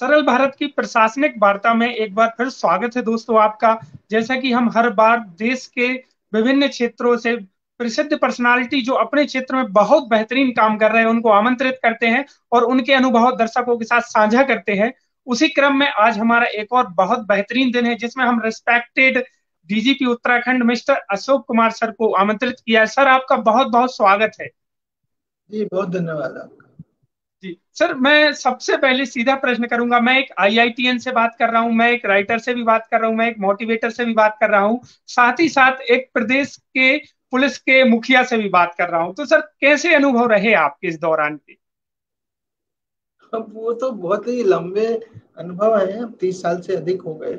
सरल भारत की प्रशासनिक वार्ता में एक बार फिर स्वागत है दोस्तों आपका। जैसा कि हम हर बार देश के विभिन्न क्षेत्रों से प्रसिद्ध पर्सनालिटी जो अपने क्षेत्र में बहुत बेहतरीन काम कर रहे हैं, उनको आमंत्रित करते हैं और उनके अनुभव दर्शकों के साथ साझा करते हैं। उसी क्रम में आज हमारा एक और बहुत बेहतरीन दिन है, जिसमें हम respected DGP Uttarakhand mister Ashok Kumar sir को आमंत्रित किया है। सर, आपका बहुत बहुत स्वागत है। जी, बहुत धन्यवाद आपका। जी। सर, मैं सबसे पहले सीधा प्रश्न करूँगा। मैं एक आईआईटीएन से बात कर रहा हूँ, मैं एक राइटर से भी बात कर रहा हूँ, मैं एक मोटिवेटर से भी बात कर रहा हूँ, साथ ही साथ एक प्रदेश के पुलिस के मुखिया से भी बात कर रहा हूँ। तो सर, कैसे अनुभव रहे आपके इस दौरान के? वो तो बहुत ही लंबे अनुभव है, तीस साल से अधिक हो गए।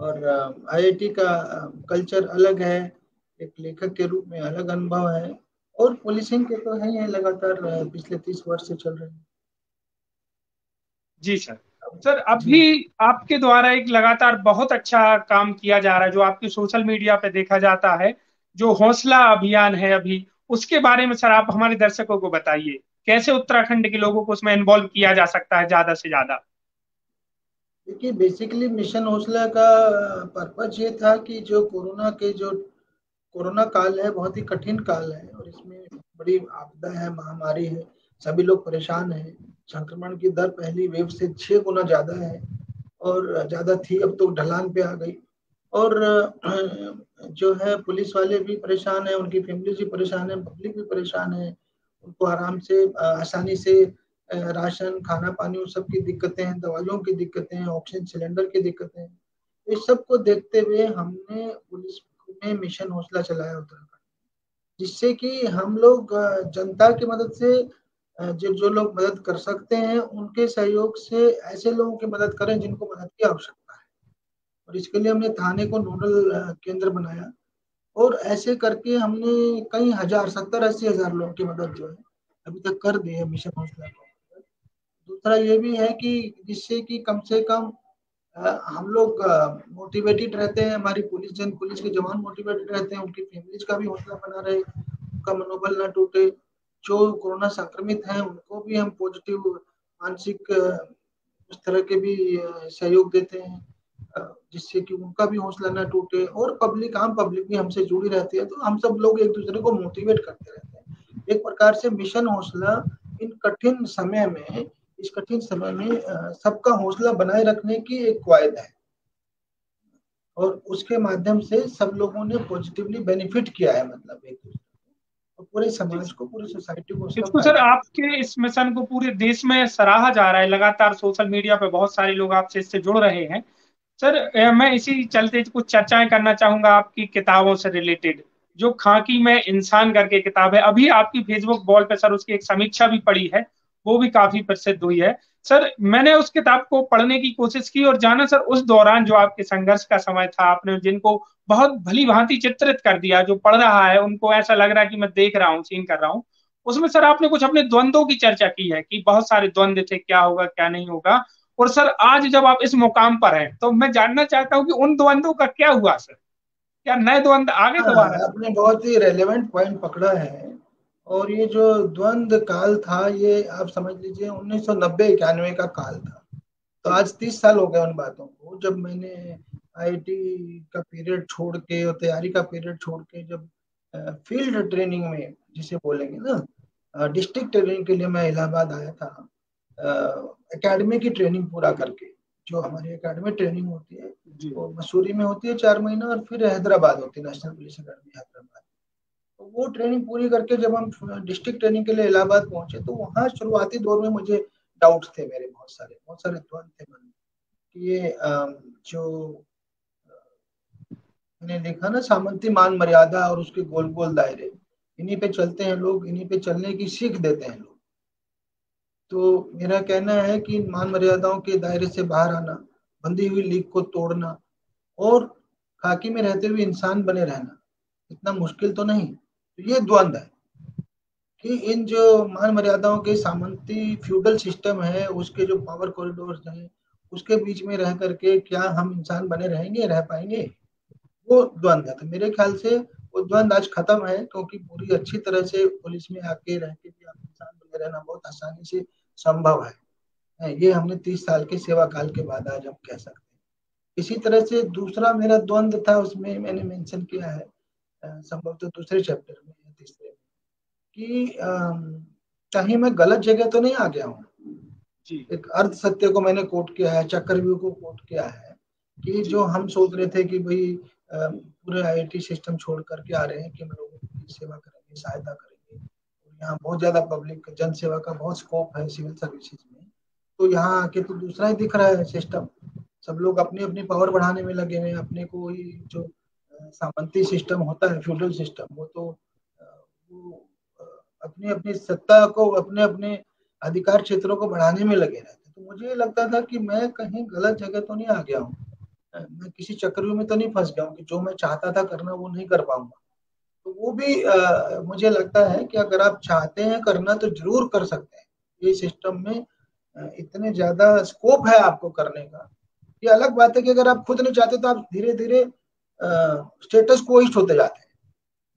और आईआईटी का कल्चर अलग है, एक लेखक के रूप में अलग अनुभव है, और पुलिसिंग के तो है ये लगातार पिछले तीस वर्ष से चल रहे हैं। जी सर। सर अभी आपके द्वारा एक लगातार बहुत अच्छा काम किया जा रहा है जो आपके सोशल मीडिया पे देखा जाता है जो हौसला अभियान है अभी उसके बारे में सर आप हमारे दर्शकों को बताइए। कैसे उत्तराखंड के लोगों को उसमें इन्वॉल्व किया जा सकता है ज़्यादा से ज़्यादा? देखिए बेसिकली मिशन हौसला का पर्पज ये था कि जो कोरोना के जो कोरोना काल है बहुत ही कठिन काल है और इसमें बड़ी आपदा है महामारी है सभी लोग परेशान हैं। संक्रमण की दर पहली वेव से छह गुना ज़्यादा है और ज़्यादा थी, अब तो ढलान पे आ गई। और जो है, पुलिस वाले भी परेशान है, उनकी फैमिली भी परेशान है पब्लिक भी परेशान है। उनको आराम से आसानी से राशन, खाना पानी उन सब की दिक्कतें हैं, दवाइयों की दिक्कतें हैं ऑक्सीजन सिलेंडर की दिक्कतें हैं। इस सबको देखते हुए हमने पुलिस में मिशन हौसला चलाया उत्तराखंड। जिससे कि हम लोग जनता की मदद से जो जो लोग मदद कर सकते हैं, उनके सहयोग से ऐसे लोगों की मदद करें जिनको मदद की आवश्यकता है। और इसके लिए हमने थाने को नोडल केंद्र बनाया। और ऐसे करके हमने कई हज़ार, सत्तर, अस्सी हज़ार लोगों की मदद जो है, अभी तक कर दी है मिशन हौसला को दूसरा ये भी है कि जिससे कि कम से कम हम लोग मोटिवेटेड रहते हैं, हमारी पुलिस जन, पुलिस के जवान मोटिवेटेड रहते हैं, उनकी फैमिलीज़ का भी हौसला बना रहे, उनका मनोबल ना टूटे। जो कोरोना संक्रमित हैं, उनको भी हम पॉजिटिव मानसिक उस तरह के भी सहयोग देते हैं जिससे कि उनका भी हौसला ना टूटे और पब्लिक आम पब्लिक भी हमसे जुड़ी रहती है तो हम सब लोग एक दूसरे को मोटिवेट करते रहते हैं। एक प्रकार से मिशन हौसला इन कठिन समय में, इस कठिन समय में सबका हौसला बनाए रखने की एक क्वायद है। और उसके माध्यम से सब लोगों ने पॉजिटिवली बेनिफिट किया है मतलब एक और पूरे समाज को पूरी सोसाइटी को इसको सर आपके इस मिशन को पूरे देश में सराहा जा रहा है। लगातार सोशल मीडिया पर बहुत सारे लोग आपसे इससे जुड़ रहे हैं। सर मैं इसी चलते कुछ चर्चाएँ करना चाहूँगा आपकी किताबों से रिलेटेड जो खाकी में इंसान करके किताब है अभी आपकी फेसबुक बॉल पे सर उसकी एक समीक्षा भी पड़ी है। वो भी काफ़ी प्रसिद्ध हुई है। सर मैंने उस किताब को पढ़ने की कोशिश की और जाना सर उस दौरान जो आपके संघर्ष का समय था आपने जिनको बहुत भली भांति चित्रित कर दिया जो पढ़ रहा है उनको ऐसा लग रहा है कि मैं देख रहा हूँ सीन कर रहा हूँ। उसमें सर आपने कुछ अपने द्वंद्वों की चर्चा की है कि बहुत सारे द्वंद्व थे क्या होगा क्या नहीं होगा? और सर आज जब आप इस मुकाम पर हैं तो मैं जानना चाहता हूँ कि उन द्वंद्वों का क्या हुआ सर? क्या नए द्वंद्व आगे हाँ, दोबारा? आपने बहुत ही रेलिवेंट पॉइंट पकड़ा है। और ये जो द्वंद काल था ये आप समझ लीजिए उन्नीस सौ नब्बे इक्यानवे का काल था। तो आज तीस साल हो गए उन बातों को। जब मैंने आईटी का पीरियड छोड़ के और तैयारी का पीरियड छोड़ के जब फ़ील्ड ट्रेनिंग में जिसे बोलेंगे ना डिस्ट्रिक्ट ट्रेनिंग के लिए मैं इलाहाबाद आया था एकेडमी की ट्रेनिंग पूरा करके जो हमारी एकेडमी ट्रेनिंग होती है वो मसूरी में होती है चार महीना और फिर हैदराबाद होती है नेशनल पुलिस अकेडमी हैदराबाद। तो वो ट्रेनिंग पूरी करके जब हम डिस्ट्रिक्ट ट्रेनिंग के लिए इलाहाबाद पहुँचे तो वहाँ शुरुआती दौर में मुझे डाउट्स थे मेरे, बहुत सारे बहुत सारे द्वंद थे मन कि ये जो मैंने देखा ना सामंती मान मर्यादा और उसके गोल गोल दायरे, इन्हीं पे चलते हैं लोग, इन्हीं पे चलने की सीख देते हैं लोग। तो मेरा कहना है कि मान मर्यादाओं के दायरे से बाहर आना बंदी हुई लीग को तोड़ना और खाकी में रहते हुए इंसान बने रहना, इतना मुश्किल तो नहीं। तो ये द्वंद है कि इन जो मान मर्यादाओं के सामंती फ्यूडल सिस्टम है, उसके जो पावर कॉरिडोर हैं, उसके बीच में रह करके क्या हम इंसान बने रहेंगे, रह पाएँगे? वो द्वंद है। तो मेरे ख्याल से वो द्वंद आज खत्म है, क्योंकि पूरी अच्छी तरह से पुलिस में आके रह के भी आप इंसान बने रहना बहुत आसानी से संभव है। ये हमने तीस साल के सेवा काल के बाद आज हम कह सकते हैं। इसी तरह से दूसरा मेरा द्वंद था, उसमें मैंने मेंशन किया है संभवतः दूसरे चैप्टर में या तीसरे में कि कहीं मैं गलत जगह तो नहीं आ गया हूँ? एक अर्ध सत्य को मैंने कोट किया है चक्रव्यूह को कोट किया है कि जो। हम सोच रहे थे कि भाई पूरे आईआईटी सिस्टम छोड़ करके आ रहे हैं कि हम लोगों की सेवा करेंगे सहायता करेंगे यहाँ बहुत ज़्यादा पब्लिक जन सेवा का बहुत स्कोप है सिविल सर्विसेज़ में तो यहाँ आके तो दूसरा ही दिख रहा है सिस्टम सब लोग अपनी अपनी पावर बढ़ाने में लगे हुए अपने को ही जो सामंती सिस्टम होता है फ्यूडल सिस्टम वो तो वो अपनी अपनी सत्ता को अपने अपने अधिकार क्षेत्रों को बढ़ाने में लगे रहते तो मुझे लगता था कि मैं कहीं गलत जगह तो नहीं आ गया हूँ। मैं किसी चक्रव्यूह में तो नहीं फंस गया हूँ कि जो मैं चाहता था करना वो नहीं कर पाऊँगा। तो वो भी आ, मुझे लगता है कि अगर आप चाहते हैं करना तो ज़रूर कर सकते हैं। ये सिस्टम में इतने ज़्यादा स्कोप है आपको करने का। ये अलग बात है कि अगर आप खुद नहीं चाहते तो आप धीरे धीरे स्टेटस कोइस्ट होते जाते हैं।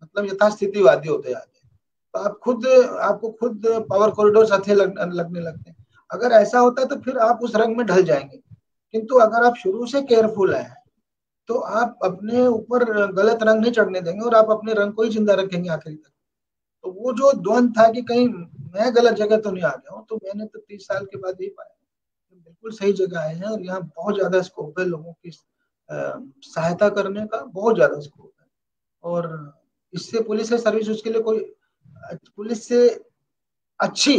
मतलब यथास्थितिवादी होते जाते हैं। तो आप खुद आपको खुद पावर कॉरिडोर अच्छे लग, लगने लगते हैं। अगर ऐसा होता है तो फिर आप उस रंग में ढल जाएँगे। किंतु अगर आप शुरू से केयरफुल हैं तो आप अपने ऊपर गलत रंग नहीं चढ़ने देंगे और आप अपने रंग को ही ज़िंदा रखेंगे आखिरी तक। तो वो जो द्वंद था कि कहीं मैं गलत जगह तो नहीं आ गया हूँ तो मैंने तो तीस साल के बाद यही पाया। बिल्कुल सही जगह आए हैं और यहाँ बहुत ज़्यादा स्कोप है लोगों की सहायता करने का बहुत ज़्यादा स्कोप है। और इससे पुलिस सर्विस उसके लिए कोई, पुलिस से अच्छी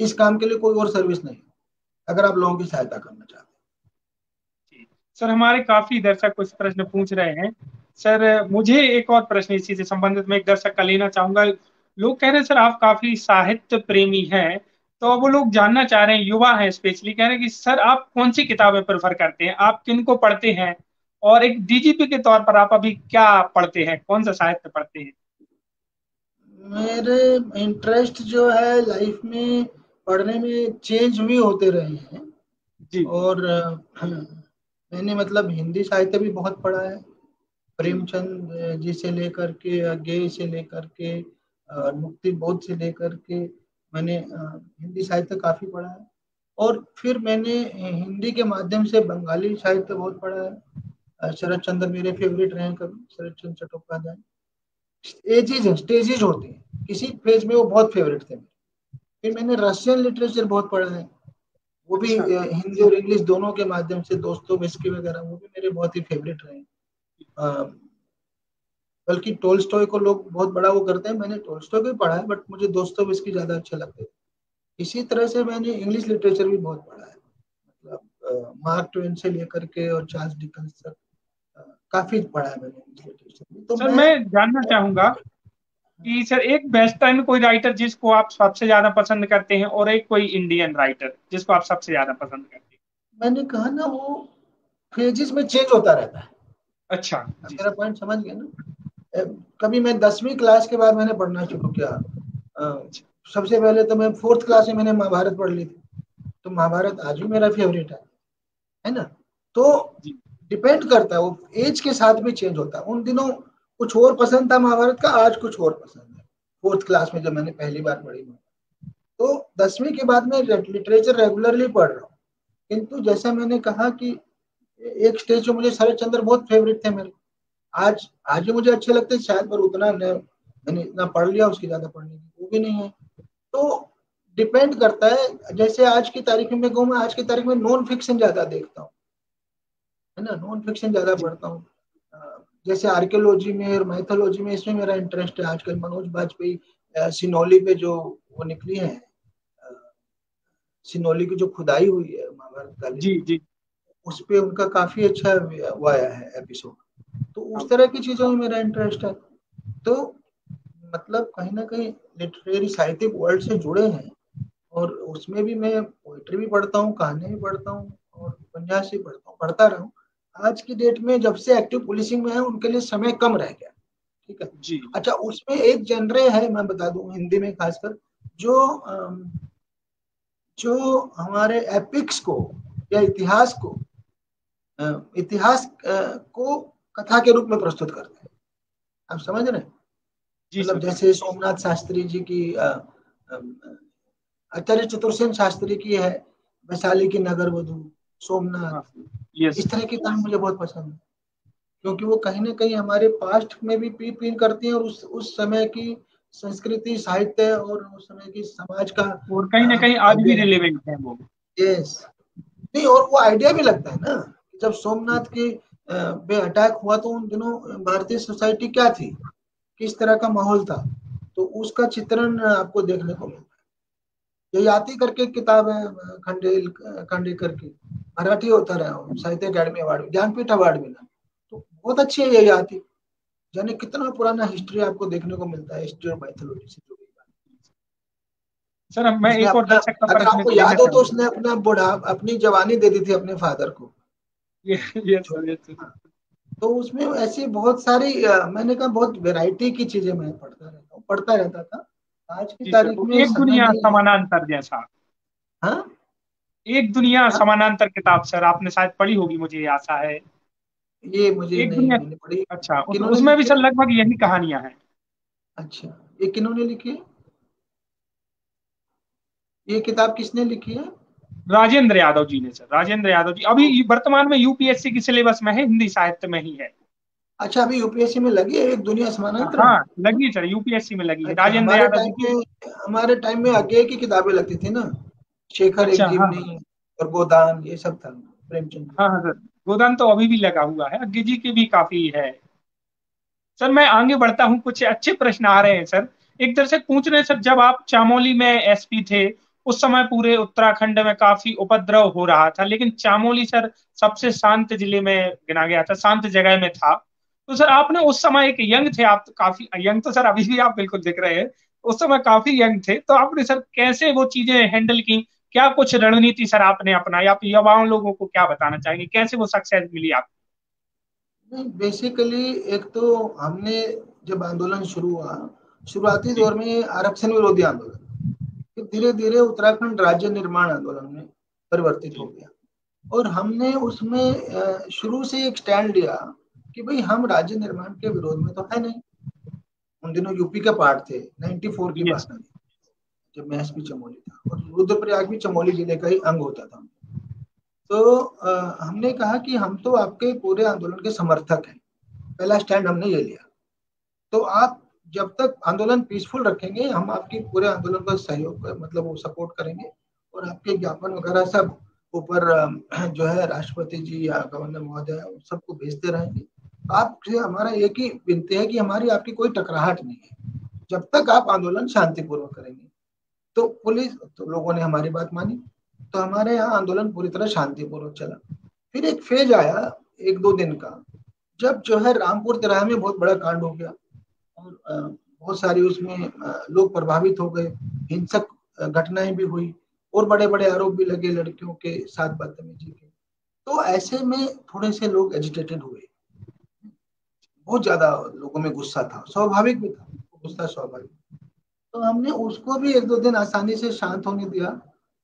इस काम के लिए कोई और सर्विस नहीं अगर आप लोगों की सहायता करना चाहते हैं। सर, हमारे काफ़ी दर्शक कुछ प्रश्न पूछ रहे हैं। सर, मुझे एक और प्रश्न इसी से संबंधित मैं एक दर्शक का लेना चाहूँगा। लोग कह रहे हैं, सर, आप काफ़ी साहित्य प्रेमी हैं। तो वो लोग जानना चाह रहे हैं, युवा हैं स्पेशली कह रहे हैं कि, सर, आप कौन सी किताबें प्रेफर करते हैं? आप किन को पढ़ते हैं? और एक डीजीपी के तौर पर आप अभी क्या पढ़ते हैं? कौन सा साहित्य पढ़ते हैं? मेरे इंटरेस्ट जो है लाइफ में पढ़ने में चेंज भी होते रहे हैं। जी। और हाँ, मैंने मतलब हिंदी साहित्य भी बहुत पढ़ा है। प्रेमचंद जी से लेकर के अज्ञे से लेकर के मुक्ति बोध से लेकर के मैंने हिंदी साहित्य काफ़ी पढ़ा है। और फिर मैंने हिंदी के माध्यम से बंगाली साहित्य बहुत पढ़ा है। शरद चंद्र मेरे फेवरेट रहे कभी शरद चंद्र चट्टोपाध्याय। एजेज है स्टेजेज होते हैं। किसी फ़ेज़ में वो बहुत फेवरेट थे फिर मैंने रशियन लिटरेचर बहुत पढ़ा है। वो भी अच्छा। हिंदी और इंग्लिश दोनों के माध्यम से दोस्तों मिस्की वगैरह वो भी मेरे बहुत ही फेवरेट रहे बल्कि टोलस्टॉय को लोग बहुत बड़ा वो करते हैं। मैंने टोलस्टॉय को भी पढ़ा है बट मुझे दोस्तों इसकी ज़्यादा अच्छे लगते हैं। इसी तरह से मैंने इंग्लिश लिटरेचर भी बहुत पढ़ा है। मतलब मार्क ट्वेन से लेकर के और चार्ल्स डिकन्स तक। काफ़ी पढ़ा है मैंने तो सर मैं, मैं जानना चाहूँगा कि सर एक वेस्टर्न कोई राइटर जिसको आप सबसे ज़्यादा पसंद करते हैं और एक कोई इंडियन राइटर जिसको आप सबसे ज़्यादा पसंद करते हैं? मैंने कहा ना वो फेजेस में चेंज होता रहता है। अच्छा। मेरा पॉइंट समझ गया ना? कभी मैं दसवीं क्लास के बाद मैंने पढ़ना शुरू किया। सबसे पहले तो मैं फोर्थ क्लास में मैंने महाभारत पढ़ ली थी। तो महाभारत आज भी मेरा फेवरेट है है ना? तो डिपेंड करता है, वो एज के साथ भी चेंज होता है। उन दिनों कुछ और पसंद था महाभारत का, आज कुछ और पसंद है। फोर्थ क्लास में जब मैंने पहली बार पढ़ी तो दसवीं के बाद मैं लिटरेचर रेगुलरली पढ़ रहा हूँ। किंतु जैसा मैंने कहा कि एक स्टेज में मुझे शरद चंद्र बहुत फेवरेट थे मेरे। आज आज भी मुझे अच्छे लगते शायद पर उतना मैंने इतना पढ़ लिया, उसकी ज़्यादा पढ़ने की वो भी नहीं है। तो डिपेंड करता है, जैसे आज की तारीख में मैं कहूँ, मैं आज की तारीख में नॉन फिक्शन ज़्यादा देखता हूँ। है ना नॉन फिक्शन ज़्यादा पढ़ता हूँ। जैसे आर्कियोलॉजी में और मैथोलॉजी में इसमें मेरा इंटरेस्ट है। आजकल मनोज बाजपेयी सिनोली पे जो वो निकली है सिनोली की जो खुदाई हुई है महाभारत काली जी जी। उस पे उनका काफ़ी अच्छा वो आया है एपिसोड तो उस तरह की चीज़ों में मेरा इंटरेस्ट है। तो मतलब कहीं ना कहीं लिटरेरी साहित्यिक वर्ल्ड से जुड़े हैं और उसमें भी मैं पोइट्री भी पढ़ता हूँ कहानी भी पढ़ता हूँ और उपन्यास भी पढ़ता हूँ पढ़ता रहा। हूँ आज की डेट में जब से एक्टिव पुलिसिंग में है उनके लिए समय कम रह गया। ठीक है? जी। अच्छा उसमें एक जनरे है मैं बता दूँ हिंदी में खासकर जो जो हमारे एपिक्स को या इतिहास को इतिहास को कथा के रूप में प्रस्तुत करते हैं। आप समझ रहे मतलब जैसे सोमनाथ शास्त्री जी की आचार्य चतुर्सेन शास्त्री की है वैशाली की नगर वधु। सोमनाथ। हाँ, इस तरह की कहानी मुझे बहुत पसंद है। क्योंकि वो कहीं ना कहीं हमारे पास्ट में भी पी पीन करती हैं और उस उस समय की संस्कृति साहित्य और उस समय की समाज का और कहीं ना कहीं आज भी रिलेवेंट है वो। यस नहीं और वो आइडिया भी लगता है ना जब सोमनाथ के पे अटैक हुआ तो उन दिनों भारतीय सोसाइटी क्या थी? किस तरह का माहौल था? तो उसका चित्रण आपको देखने को मिलता है। ये याति करके किताब है खंडेल खंडेकर की। मराठी होता रहा साहित्य अकेडमी अवार्ड ज्ञानपीठ अवार्ड मिला। तो बहुत अच्छी है ये याति यानी कितना पुराना हिस्ट्री आपको देखने को मिलता है हिस्ट्री और मैथोलॉजी से जुड़ी सर मैं एक और अगर आपको याद हो तो उसने अपना बुढ़ा अपनी जवानी दे दी थी अपने फादर को। ये ये सर ये हाँ। तो उसमें ऐसी बहुत सारी मैंने कहा बहुत वैरायटी की चीज़ें मैं पढ़ता रहता हूँ पढ़ता रहता था। आज की तारीख में एक दुनिया समानांतर जैसा। हाँ? एक दुनिया हाँ? समानांतर किताब सर आपने शायद पढ़ी होगी मुझे आशा है। ये मुझे एक दुनिया पढ़ी। अच्छा उसमें भी सर लगभग यही कहानियाँ हैं। अच्छा ये किन्होंने लिखी है? ये किताब किसने लिखी है? राजेंद्र यादव जी ने सर। राजेंद्र यादव जी। अभी वर्तमान में यूपीएससी की सिलेबस में है हिंदी साहित्य में ही है। अच्छा अभी यूपीएससी में लगी है एक दुनिया समानांतर? हाँ लगी सर यूपीएससी में लगी है। अच्छा, राजेंद्र यादव जी हमारे टाइम में आगे की किताबें लगती थी ना? शेखर अच्छा, एक हाँ, हाँ। और गोदान ये सब था प्रेमचंद। हाँ हाँ सर। गोदान तो अभी भी लगा हुआ है। अज्ञे जी की भी काफ़ी है। सर मैं आगे बढ़ता हूँ। कुछ अच्छे प्रश्न आ रहे हैं सर। एक दर्शक पूछ रहे हैं सर जब आप चामोली में एसपी थे उस समय पूरे उत्तराखंड में काफ़ी उपद्रव हो रहा था लेकिन चामोली सर सबसे शांत ज़िले में गिना गया था शांत जगह में था। तो सर आपने उस समय एक यंग थे आप तो काफ़ी यंग तो सर अभी भी आप बिल्कुल दिख रहे हैं उस समय काफ़ी यंग थे तो आपने सर कैसे वो चीज़ें हैंडल की? क्या कुछ रणनीति सर आपने अपनाई? आप युवाओं लोगों को क्या बताना चाहेंगे? कैसे वो सक्सेस मिली आप बेसिकली एक तो हमने जब आंदोलन शुरू हुआ शुरुआती दौर में आरक्षण विरोधी आंदोलन। फिर धीरे धीरे उत्तराखंड राज्य निर्माण आंदोलन में परिवर्तित हो गया। और हमने उसमें शुरू से एक स्टैंड लिया कि भाई हम राज्य निर्माण के विरोध में तो है नहीं। उन दिनों यूपी के पार्ट थे 94 की बात जब मैं एसपी चमोली था और रुद्रप्रयाग भी चमोली ज़िले का ही अंग होता था। तो आ, हमने कहा कि हम तो आपके पूरे आंदोलन के समर्थक हैं। पहला स्टैंड हमने ये लिया। तो आप जब तक आंदोलन पीसफुल रखेंगे हम आपके पूरे आंदोलन का सहयोग मतलब वो सपोर्ट करेंगे और आपके ज्ञापन वगैरह सब ऊपर जो है राष्ट्रपति जी या गवर्नर महोदय सबको भेजते रहेंगे। आपसे हमारा एक ही विनती है कि हमारी आपकी कोई टकराहट नहीं है। जब तक आप आंदोलन शांतिपूर्वक करेंगे। तो पुलिस तो लोगों ने हमारी बात मानी। तो हमारे यहाँ आंदोलन पूरी तरह शांतिपूर्वक चला। फिर एक फ़ेज़ आया एक दो दिन का, जब जो है रामपुर तिराहे में बहुत बड़ा कांड हो गया और बहुत सारी उसमें लोग प्रभावित हो गए, हिंसक घटनाएँ भी हुई और बड़े बड़े आरोप भी लगे लड़कियों के साथ बदतमीजी के। तो ऐसे में थोड़े से लोग एजिटेटेड हुए। बहुत ज़्यादा लोगों में गुस्सा था, स्वाभाविक भी था, गुस्सा स्वाभाविक। तो हमने उसको भी एक दो दिन आसानी से शांत होने दिया,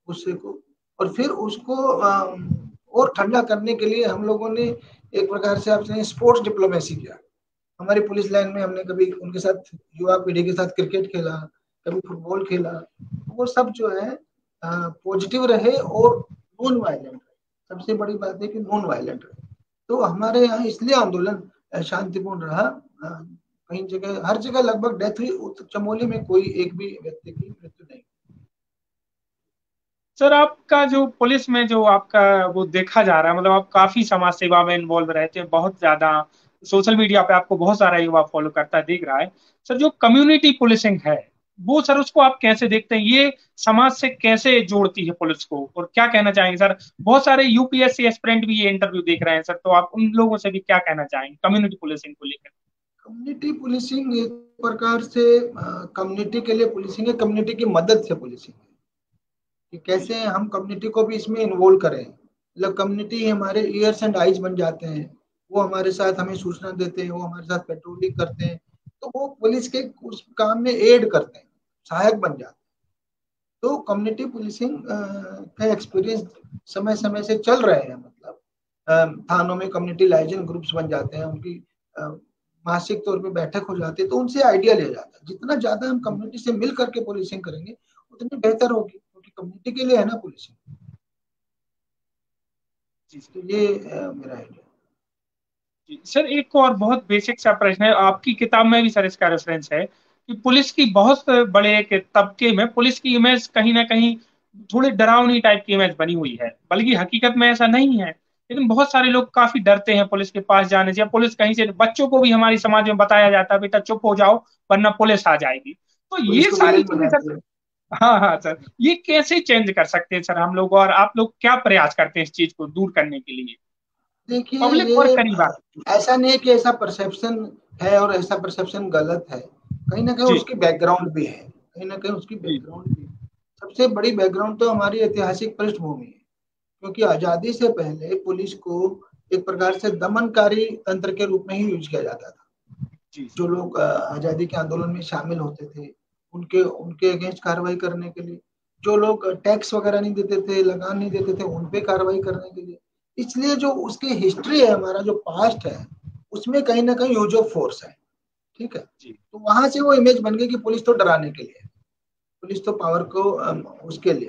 गुस्से को। और फिर उसको और ठंडा करने के लिए हम लोगों ने एक प्रकार से आपसे स्पोर्ट्स डिप्लोमेसी किया। हमारी पुलिस लाइन में हमने कभी उनके साथ, युवा पीढ़ी के साथ क्रिकेट खेला, कभी फुटबॉल खेला। वो सब जो है पॉजिटिव रहे और नॉन वायलेंट रहे। सबसे बड़ी बात है कि नॉन वायलेंट रहे। तो हमारे यहाँ इसलिए आंदोलन शांतिपूर्ण रहा कहीं जगह, हर जगह लगभग डेथ हुई चमोली में कोई एक भी व्यक्ति की मृत्यु नहीं। सर आपका जो पुलिस में जो आपका वो देखा जा रहा है मतलब आप काफ़ी समाज सेवा में इन्वॉल्व रहते हैं बहुत ज़्यादा सोशल मीडिया पे आपको बहुत सारा युवा फॉलो करता है देख रहा है। सर जो कम्युनिटी पुलिसिंग है, वो सर उसको आप कैसे देखते हैं? ये समाज से कैसे जोड़ती है पुलिस को? और क्या कहना चाहेंगे सर बहुत सारे यूपीएससी एस्पिरेंट भी ये इंटरव्यू देख रहे हैं सर तो आप उन लोगों से भी क्या कहना चाहेंगे कम्युनिटी पुलिसिंग को लेकर? कम्युनिटी पुलिसिंग एक प्रकार से कम्युनिटी के लिए पुलिसिंग है, कम्युनिटी की मदद से पुलिसिंग है। कि कैसे हम कम्युनिटी को भी इसमें इन्वॉल्व करें। मतलब कम्युनिटी हमारे ईयर्स एंड आईज बन जाते हैं। वो हमारे साथ हमें सूचना देते हैं, वो हमारे साथ पेट्रोलिंग करते हैं। तो वो पुलिस के उस काम में एड करते हैं, सहायक बन जाते हैं। तो कम्युनिटी पुलिसिंग का एक्सपीरियंस समय समय से चल रहे हैं मतलब थानों में कम्युनिटी लाइजन ग्रुप्स बन जाते हैं, उनकी मासिक तौर पे बैठक हो जाती है तो उनसे आइडिया लिया जाता है। जितना ज़्यादा हम कम्युनिटी से मिल करके पुलिसिंग करेंगे उतनी बेहतर होगी क्योंकि तो कम्युनिटी के लिए है ना पुलिसिंग तो ये मेरा आइडिया सर एक और बहुत बेसिक सा प्रश्न है। आपकी किताब में भी सर इसका रेफरेंस है कि पुलिस की बहुत बड़े एक तबके में पुलिस की इमेज कहीं ना कहीं थोड़ी डरावनी टाइप की इमेज बनी हुई है। बल्कि हकीकत में ऐसा नहीं है। लेकिन बहुत सारे लोग काफ़ी डरते हैं पुलिस के पास जाने से या पुलिस कहीं से बच्चों को भी हमारी समाज में बताया जाता है बेटा चुप हो जाओ वरना पुलिस आ जाएगी। तो ये सारी चीज़ें सर हाँ हाँ सर। ये कैसे चेंज कर सकते हैं सर हम लोग और आप लोग क्या प्रयास करते हैं इस चीज़ को दूर करने के लिए? देखिए पब्लिक और करीब ऐसा नहीं है कि ऐसा परसेप्शन है और ऐसा परसेप्शन गलत है। कहीं ना कहीं उसकी बैकग्राउंड भी है। कहीं ना कहीं उसकी बैकग्राउंड भी सबसे बड़ी बैकग्राउंड तो हमारी ऐतिहासिक पृष्ठभूमि है। क्योंकि आज़ादी से पहले पुलिस को एक प्रकार से दमनकारी तंत्र के रूप में ही यूज़ किया जाता था। जो लोग आज़ादी के आंदोलन में शामिल होते थे उनके उनके अगेंस्ट कार्रवाई करने के लिए जो लोग टैक्स वगैरह नहीं देते थे लगान नहीं देते थे उन पे कार्रवाई करने के लिए इसलिए जो उसकी हिस्ट्री है हमारा जो पास्ट है उसमें कहीं ना कहीं यूज़ ऑफ़ फोर्स है ठीक है? तो वहाँ से वो इमेज बन गई कि पुलिस तो डराने के लिए पुलिस तो पावर को उसके लिए।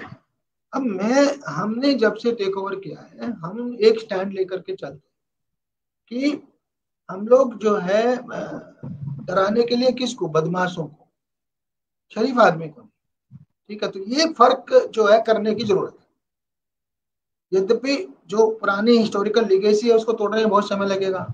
अब मैं, हमने जब से टेक ओवर किया है, हम एक स्टैंड लेकर के चलते कि हम लोग जो है डराने के लिए किसको? बदमाशों को। शरीफ आदमी को ठीक है तो ये फ़र्क जो है करने की ज़रूरत है। यद्यपि जो पुरानी हिस्टोरिकल लीगेसी है, उसको तोड़ने में बहुत समय लगेगा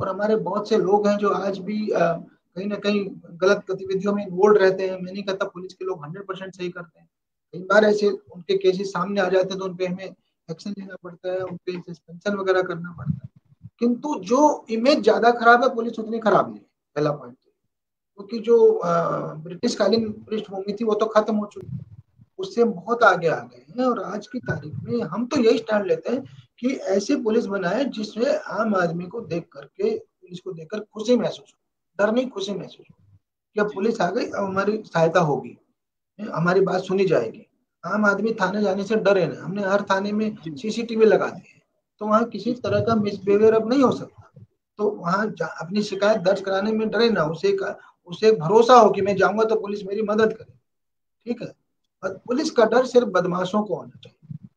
और हमारे बहुत से लोग हैं जो आज भी कहीं ना कहीं गलत गतिविधियों में इन्वॉल्व रहते हैं। मैं नहीं कहता पुलिस के लोग हंड्रेड परसेंट सही करते हैं। कई बार ऐसे उनके केसेस सामने आ जाते हैं तो उनपे हमें एक्शन लेना पड़ता है उनपे सस्पेंशन वगैरह करना पड़ता है। किंतु जो इमेज ज़्यादा खराब है पुलिस उतनी खराब नहीं है पहला पॉइंट क्योंकि जो ब्रिटिश कालीन पृष्ठभूमि थी वो तो खत्म हो चुकी है। उससे बहुत आगे आ गए हैं और आज की तारीख में हम तो यही स्टैंड लेते हैं कि ऐसी पुलिस बनाए जिसमें आम आदमी को देख करके पुलिस को देखकर खुशी महसूस हो। डर नहीं खुशी महसूस हो। कि अब पुलिस आ गई अब हमारी सहायता होगी। हमारी बात सुनी जाएगी। आम आदमी थाने जाने से डरे ना। हमने हर थाने में सीसीटीवी लगा दिए तो वहाँ किसी तरह का मिसबिहेवियर अब नहीं हो सकता। तो वहाँ अपनी शिकायत दर्ज कराने में डरे ना। उसे का, उसे भरोसा हो कि मैं जाऊँगा तो पुलिस मेरी मदद करे। ठीक है? और पुलिस का डर सिर्फ़ बदमाशों को होना चाहिए।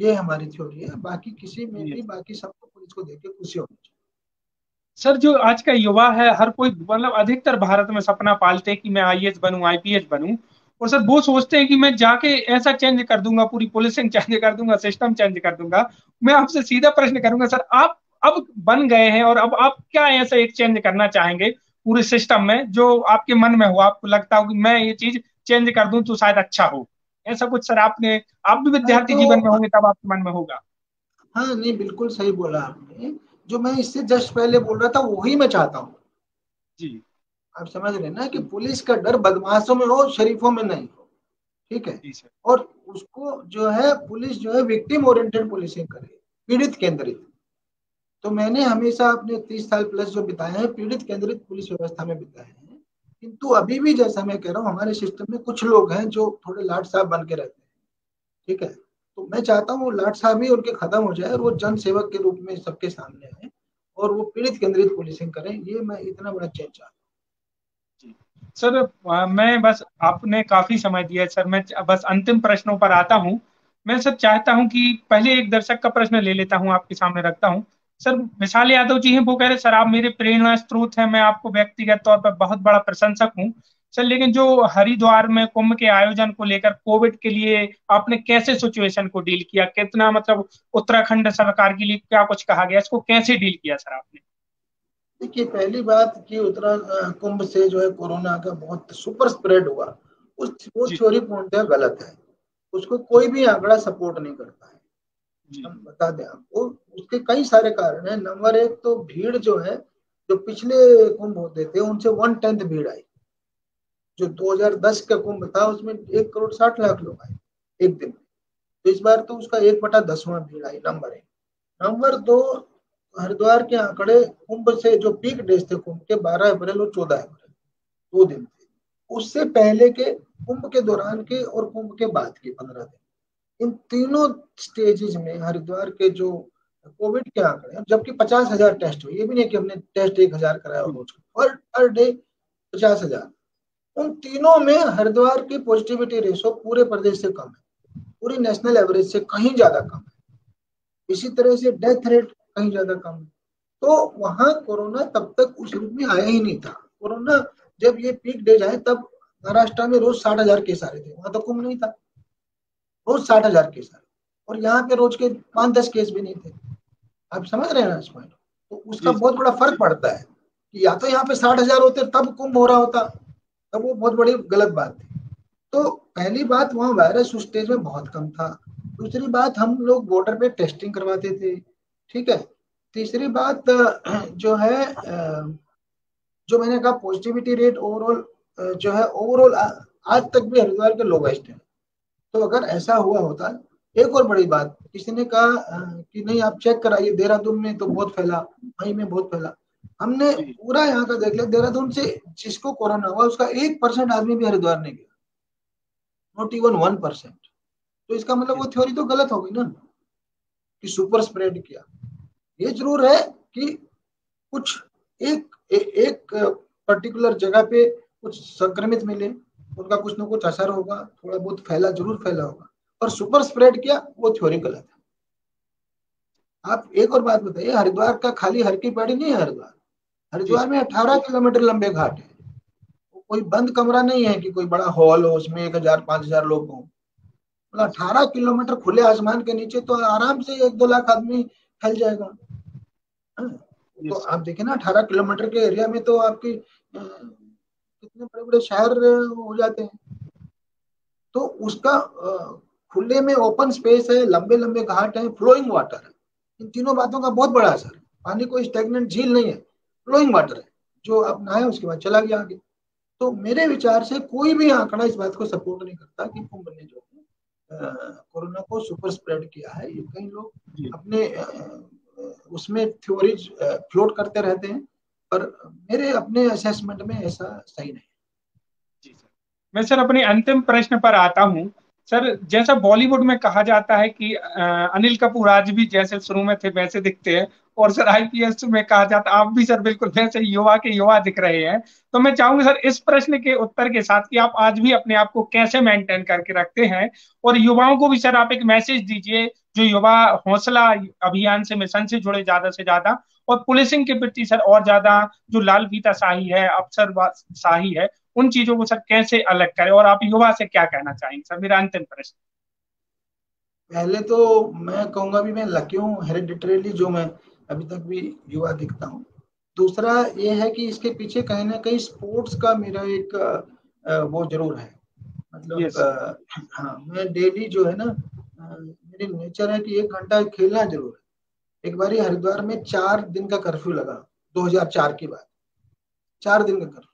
ये हमारी थ्योरी है। बाकी किसी में भी बाकी सबको पुलिस को देख के खुशी होनी चाहिए। सर जो आज का युवा है हर कोई मतलब अधिकतर भारत में सपना पालते हैं कि मैं आई एस बनूं आईपीएस बनूं। और सर वो सोचते हैं कि मैं जाके ऐसा चेंज कर दूँगा पूरी पुलिसिंग चेंज कर दूँगा सिस्टम चेंज कर दूँगा। मैं आपसे सीधा प्रश्न करूँगा सर आप अब बन गए हैं और अब आप क्या ऐसा एक चेंज करना चाहेंगे पूरे सिस्टम में जो आपके मन में हो? आपको लगता हो कि मैं ये चीज़ चेंज कर दूँ तो शायद अच्छा हो। ऐसा कुछ सर आपने आप भी विद्यार्थी तो, जीवन में होंगे तब आपके मन में होगा। हाँ नहीं बिल्कुल सही बोला आपने। जो मैं इससे जस्ट पहले बोल रहा था वही मैं चाहता हूँ। जी। आप समझ रहे ना कि पुलिस का डर बदमाशों में हो शरीफों में नहीं हो। ठीक है? और उसको जो है पुलिस जो है विक्टिम ओरिएंटेड पुलिसिंग करे पीड़ित केंद्रित। तो मैंने हमेशा अपने तीस साल प्लस जो बिताए हैं पीड़ित केंद्रित पुलिस व्यवस्था में बिताए हैं। किंतु अभी भी जैसा मैं कह रहा हूँ हमारे सिस्टम में कुछ लोग हैं जो थोड़े लाट साहब बन के रहते हैं। ठीक है? तो मैं चाहता हूँ लाट साहब ही उनके खत्म हो जाए और वो जन सेवक के रूप में सबके सामने आए और वो पीड़ित केंद्रित पुलिसिंग करें ये मैं इतना बड़ा चेंज चाहता हूँ। सर मैं बस आपने काफ़ी समय दिया सर। मैं बस अंतिम प्रश्नों पर आता हूँ। मैं सर चाहता हूँ कि पहले एक दर्शक का प्रश्न ले लेता हूँ, आपके सामने रखता हूँ। सर, विशाल यादव जी हैं, वो कह रहे सर, आप मेरे प्रेरणा स्रोत हैं, मैं आपको व्यक्तिगत तौर पर बहुत बड़ा प्रशंसक हूँ। सर, लेकिन जो हरिद्वार में कुंभ के आयोजन को लेकर कोविड के लिए आपने कैसे सिचुएशन को डील किया? कितना मतलब उत्तराखंड सरकार के लिए क्या कुछ कहा गया? इसको कैसे डील किया सर आपने? देखिए पहली बात कि उत्तरा कुंभ से जो है कोरोना का बहुत सुपर स्प्रेड हुआ। उस वो थ्योरी पूर्णतः गलत है। उसको कोई भी आंकड़ा सपोर्ट नहीं करता है। हम बता दें आपको उसके कई सारे कारण है। नंबर एक तो भीड़ जो है जो पिछले कुंभ होते थे उनसे वन टेंथ भीड़ आई। जो 2010 का कुंभ था उसमें एक करोड़ साठ लाख लोग आए एक दिन में। तो इस बार तो उसका एक बटा दसवा भीड़ आई नंबर एक। नंबर दो हरिद्वार के आंकड़े कुंभ से जो पीक डेज़ थे, कुंभ के 12 अप्रैल और 14 अप्रैल, दो दिन थे। उससे पहले के कुंभ के दौरान के और कुंभ के बाद के पंद्रह दिन। इन तीनों स्टेजेस में हरिद्वार के जो कोविड के आंकड़े जबकि पचास हज़ार टेस्ट हुए, ये भी नहीं कि हमने टेस्ट एक हज़ार कराया पर पर डे पचास हज़ार। उन तीनों में हरिद्वार की पॉजिटिविटी रेशो पूरे प्रदेश से कम है। पूरी नेशनल एवरेज से कहीं ज़्यादा कम है। इसी तरह से डेथ रेट कहीं ज़्यादा कम है। तो वहाँ कोरोना तब तक उस रूप में आया ही नहीं था। कोरोना जब ये पीक डेज़ आए तब महाराष्ट्र में रोज साठ हज़ार केस आ रहे थे। वहाँ तो कुंभ नहीं था। रोज साठ हज़ार केस आ रहे और यहाँ पे रोज के पाँच दस केस भी नहीं थे। आप समझ रहे हैं ना इस पॉइंट तो उसका बहुत बड़ा फ़र्क पड़ता है कि या तो यहाँ पे साठ हज़ार होते तब कुंभ हो रहा होता। तब वो बहुत बड़ी गलत बात थी। तो पहली बात वहाँ वायरस उस स्टेज में बहुत कम था। दूसरी बात हम लोग बॉर्डर पे टेस्टिंग करवाते थे। ठीक है? तीसरी बात जो है जो मैंने कहा पॉजिटिविटी रेट ओवरऑल जो है ओवरऑल आज तक भी हरिद्वार के लोवेस्ट है। तो अगर ऐसा हुआ होता एक और बड़ी बात किसी ने कहा कि नहीं आप चेक कराइए देहरादून में तो बहुत फैला मई में बहुत फैला। हमने पूरा यहाँ का देख लिया देहरादून से जिसको कोरोना हुआ उसका एक परसेंट आदमी भी हरिद्वार नहीं गया। नॉट इवन वन परसेंट तो इसका मतलब वो थ्योरी तो गलत हो गई ना। कि सुपर स्प्रेड किया। ये ज़रूर है कि कुछ एक ए, एक पर्टिकुलर जगह पे कुछ संक्रमित मिले उनका कुछ ना कुछ असर होगा थोड़ा बहुत फैला ज़रूर फैला होगा। और सुपर स्प्रेड किया वो थ्योरी गलत है। आप एक और बात बताइए हरिद्वार का खाली हर की पैड़ी नहीं है हरिद्वार? हरिद्वार में अठारह किलोमीटर लंबे घाट है। कोई बंद कमरा नहीं है कि कोई बड़ा हॉल हो उसमें एक हज़ार पाँच हज़ार लोग हों। मतलब अठारह किलोमीटर खुले आसमान के नीचे तो आराम से एक दो लाख आदमी फैल जाएगा। हाँ, तो आप देखें ना अठारह किलोमीटर के एरिया में तो आपके कितने बड़े बड़े शहर हो जाते हैं। तो उसका खुले में ओपन स्पेस है लंबे लंबे घाट है फ्लोइंग वाटर है। इन तीनों बातों का बहुत बड़ा असर है। पानी कोई स्टेगनेंट झील नहीं है फ्लोइंग वाटर है जो आप नहाया उसके बाद चला गया आगे। तो मेरे विचार से कोई भी आंकड़ा इस बात को सपोर्ट नहीं करता कि कुंभ ने जो कोरोना को सुपर स्प्रेड किया है। ये कई लोग अपने उसमें थ्योरीज फ्लोट करते रहते हैं पर मेरे अपने असेसमेंट में ऐसा सही नहीं जी सर। मैं सर अपने अंतिम प्रश्न पर आता हूँ। सर, जैसा बॉलीवुड में कहा जाता है कि अनिल कपूर आज भी जैसे शुरू में थे वैसे दिखते हैं, और सर आईपीएस में कहा जाता, आप भी सर बिल्कुल वैसे युवा के युवा दिख रहे हैं। तो मैं चाहूँगा सर, इस प्रश्न के उत्तर के साथ कि आप आज भी अपने आप को कैसे मेंटेन करके रखते हैं? और युवाओं को भी सर, आप एक मैसेज दीजिए, जो युवा हौसला अभियान से, मिशन से जुड़े ज़्यादा से ज़्यादा, और पुलिसिंग के प्रति सर और ज़्यादा जो लाल फीता शाही है, अफसर शाही है उन चीज़ों को सर कैसे अलग करें और आप युवा से क्या कहना चाहेंगे? सर मेरा अंतिम प्रश्न। पहले तो मैं कहूँगा भी मैं लकी हूँ हेरिडिटरीली जो मैं अभी तक भी युवा दिखता हूँ। दूसरा ये है कि इसके पीछे कहीं ना कहीं स्पोर्ट्स का मेरा एक वो ज़रूर है। मतलब yes. हाँ मैं डेली जो है ना मेरी नेचर है कि एक घंटा खेलना ज़रूर है। एक बार हरिद्वार में चार दिन का कर्फ्यू लगा 2004 की बात। चार दिन का कर्फ्यू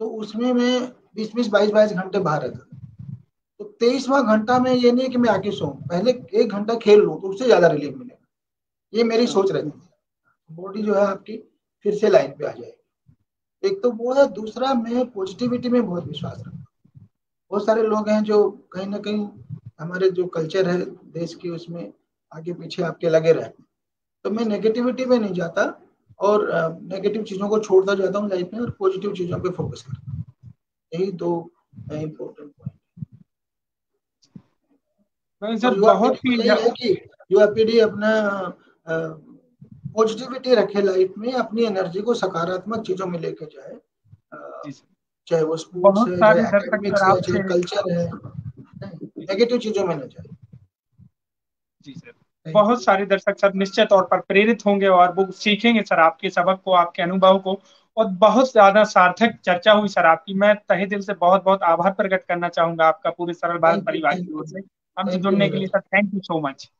तो उसमें मैं बीस बीस बाईस बाईस घंटे बाहर रहता था। तो तेईसवा घंटा में ये नहीं कि मैं आके सो पहले एक घंटा खेल लूँ तो उससे ज़्यादा रिलीफ मिलेगा। ये मेरी सोच रहती थी बॉडी जो है आपकी फिर से लाइन पे आ जाएगी। एक तो वो है दूसरा मैं पॉजिटिविटी में बहुत विश्वास रखता हूँ। बहुत सारे लोग हैं जो कहीं ना कहीं हमारे जो कल्चर है देश की उसमें आगे पीछे आपके लगे रहते हैं। तो मैं नेगेटिविटी में नहीं जाता। और नेगेटिव चीज़ों को छोड़ता जाता हूँ लाइफ में और पॉजिटिव चीज़ों पे फोकस करता हूँ। यही दो इम्पोर्टेंट पॉइंट बहुत ही। पीढ़ी अपना पॉजिटिविटी रखे लाइफ में अपनी एनर्जी को सकारात्मक चीज़ों में लेके जाए। चाहे वो स्पोर्ट्स है चाहे एकेडमिक्स है चाहे कल्चर है नेगेटिव चीज़ों में न जाए। जी सर। बहुत सारे दर्शक सर निश्चित तौर पर प्रेरित होंगे और वो सीखेंगे सर आपके सबक को आपके अनुभव को। और बहुत ज़्यादा सार्थक चर्चा हुई सर आपकी। मैं तहे दिल से बहुत बहुत आभार प्रकट करना चाहूँगा आपका पूरे सरल भारत परिवार की ओर से। हमसे जुड़ने के लिए sir thank you so much